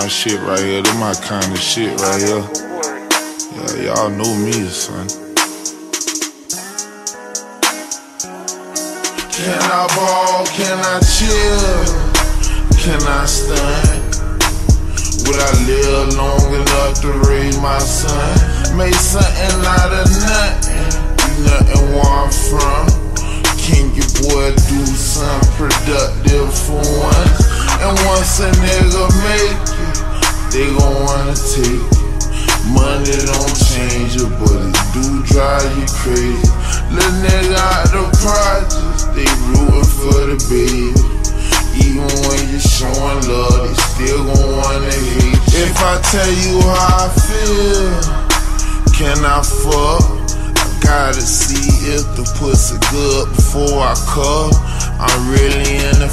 my shit right here. This my kind of shit right here. Yeah, y'all know me, son. Can I ball? Can I chill? Can I stunt? Will I live long enough to raise my son? Make something out of nothing. Nothing where I'm from. Can your boy do something productive for once? And once a nigga make it, they gon' wanna take it. Money don't change it, but it do drive you crazy. Little nigga out the projects, they rootin' for the baby. Even when you're showing love, they still gon' wanna hate you. If I tell you how I feel, can I fuck? I gotta see if the pussy good before I cut. I'm really in the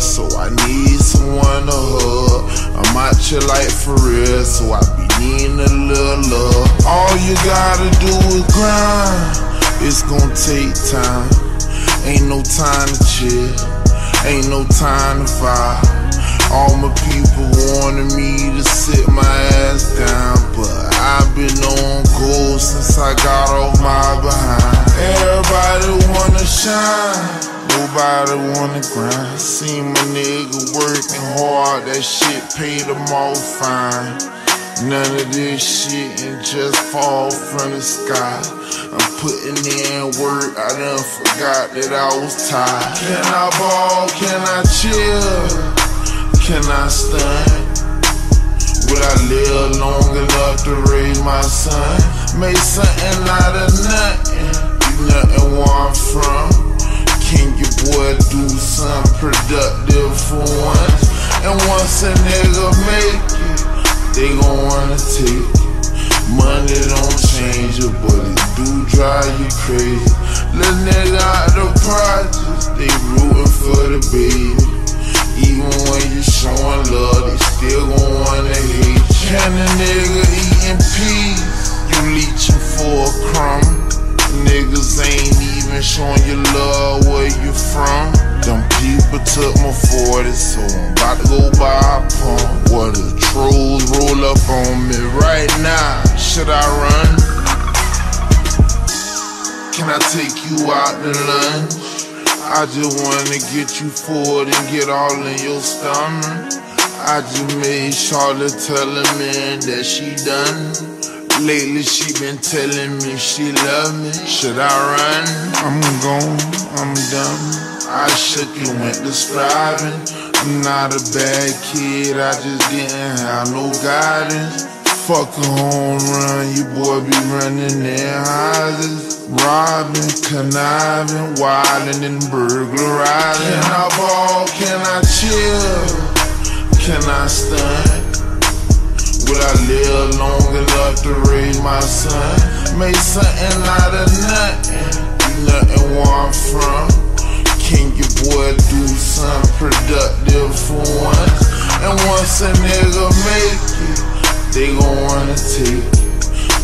so I need someone to hug. I'm out your life for real, so I be needing a little love. All you gotta do is grind. It's gonna take time. Ain't no time to chill. Ain't no time to fight. All my people wanted me to sit my ass down, but I've been on go since I got nobody wanna grind. See my nigga working hard, that shit paid them all fine. None of this shit ain't just fall from the sky. I'm putting in work, I done forgot that I was tired. Can I ball? Can I chill? Can I stunt? Will I live long enough to raise my son? Make something out of. Nothing they gon' wanna take. Money don't change it, but it do drive you crazy. Little nigga out the projects, they rootin' for the baby. Even when you showing love, they still gon' wanna hate you. Can a nigga eatin' peas? You leeching for a crumb. Niggas ain't even showing you love where you from. People took my 40, so I'm about to go buy a pump. What the trolls roll up on me right now? Should I run? Can I take you out to lunch? I just wanna get you forward and get all in your stomach. I just made Charlotte tell a man that she done. Lately she been telling me she love me. Should I run? I'm gone, I'm done. I shook you went to striving. I'm not a bad kid, I just didn't have no guidance. Fuck a home run, you boy be running their houses. Robbing, conniving, wildin' and burglarizing. Can I ball? Can I chill? Can I stunt? Will I live long enough to raise my son? Make something out of nothing. Nothing where I'm from. Can your boy do something productive for once? And once a nigga make it, they gon' wanna take it.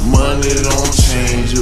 Money don't change